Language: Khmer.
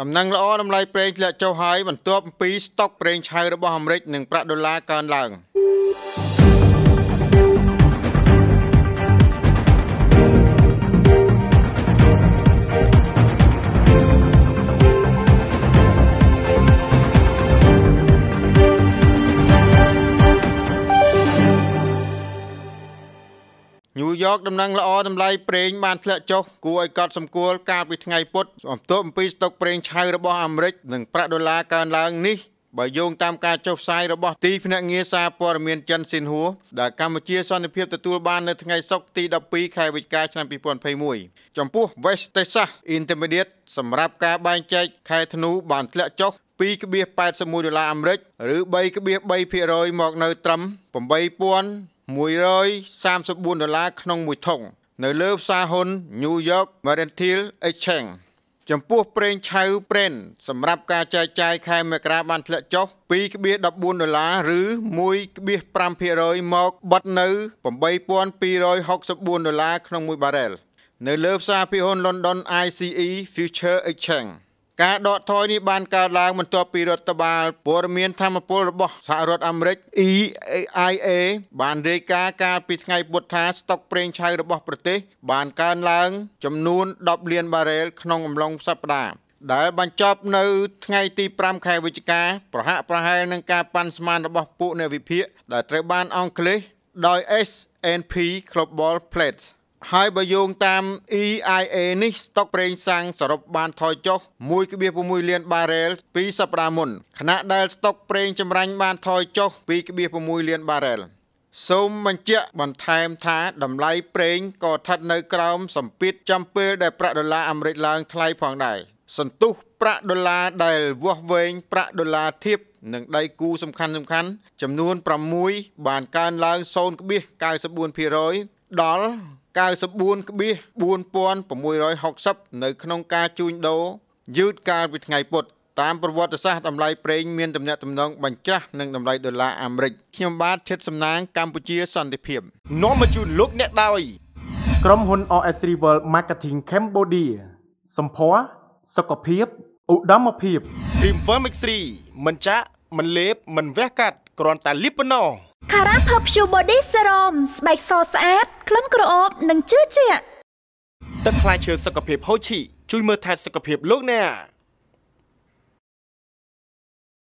ដំណឹងល្អតម្លៃប្រេងធ្លាក់ចុះហើយបន្ទាប់ពីស្តុកប្រេងឆៅរបស់អាមេរិកនិងប្រាក់ដុល្លារកើនឡើង យ៉កដំណឹងល្អតម្លៃប្រេងបានធ្លាក់ចុះគួរឲ្យកត់សម្គាល់កាលពីថ្ងៃពុធបន្ទាប់អំពីស្តុកប្រេងឆៅរបស់អាមេរិកនិងប្រាក់ដុល្លារកើនឡើងនេះបើយោងតាមការចុះផ្សាយរបស់ទីភ្នាក់ងារសារព័ត៌មានចិនស៊ីនហួរដែលកម្ពុជាសន្តិភាពទទួលបាននៅថ្ងៃសុក្រទី12ខែវិច្ឆិកាឆ្នាំ2021ចំពោះ West Texas Intermediate សម្រាប់ការបែងចែកខែធ្នូបានធ្លាក់ចុះ2.81ដុល្លារអាមេរិកឬ3.3%មកនៅត្រឹម8000 134ដុល្លារក្នុងមួយធុងនៅលើផ្សារហ៊ុន New York Mercantile Exchange ចំពោះប្រេងឆៅប្រេនសម្រាប់ការចែកចាយខែមករាបានធ្លាក់ចុះ2.14ដុល្លារឬ1.5%មកបិទនៅ8264ដុល្លារក្នុងមួយបារ៉ែលនៅលើផ្សារភាគហ៊ុន London ICE Future Exchange ការដកថយនេះបានកើតឡើងបន្ទាប់ពីរដ្ឋបាលព័ត៌មានធម្មពលរបស់សហរដ្ឋអាមេរិក EIA បានរាយការណ៍កាលពីថ្ងៃពុធថាស្តុកប្រេងឆៅរបស់ប្រទេស បានកើនឡើង ចំនួន10លានបារ៉ែលក្នុងអំឡុងសប្តាហ៍ដែលបញ្ចប់នៅថ្ងៃទី5ខែវិច្ឆិកាប្រហាក់ប្រហែលនឹងការប៉ាន់ស្មានរបស់ពួកអ្នកវិភាគដែលត្រូវបានអង់គ្លេសដោយ S&P Global Platts ហើយបើយោងតាម EIA នេះស្តុកប្រេងសាំងសរុបបានថយចុះ1.6លានបារ៉ែលពីសប្តាហ៍មុនខណៈដែលស្តុកប្រេងចម្រាញ់បានថយចុះ2.6លានបារ៉ែលសូមបញ្ជាក់បន្ថែមថាតម្លៃប្រេងក៏ស្ថិតនៅក្រោមសម្ពាធចំពេលដែលប្រាក់ដុល្លារអាមេរិកឡើងថ្លៃផងដែរសន្ទុះប្រាក់ដុល្លារដែលវាស់វែងប្រាក់ដុល្លារធៀបនិងដៃគូសំខាន់សំខាន់ចំនួន6បានកើនឡើង0.94%ដល់ 94.4660នៅក្នុងការជួញដូរយឺតកាលពីថ្ងៃពុធតាមប្រវត្តិសាស្ត្រតម្លៃប្រេងមានទំនាក់ទំនងបញ្ច្រាស់នឹងតម្លៃដុល្លារអាមេរិកខ្ញុំបាទឈិតសំណាងកម្ពុជាសន្តិភាពនាំមកជូនលោកអ្នកដោយក្រុមហ៊ុន OS Rival Marketing Cambodia សម្ភារសុខភាពឧត្តមភាព Cream Vermix 3មិនចាក់មិនលេបមិនវះកាត់គ្រាន់តែលាបប៉ុណ្ណោះ Cara Perfume Body Serum ស្បែកសស្អាតក្លិនក្រអូបនិងជឿជាក់ទឹកផ្លែឈើសុខភាពហូឈីជួយមើលថែសុខភាពលោកអ្នក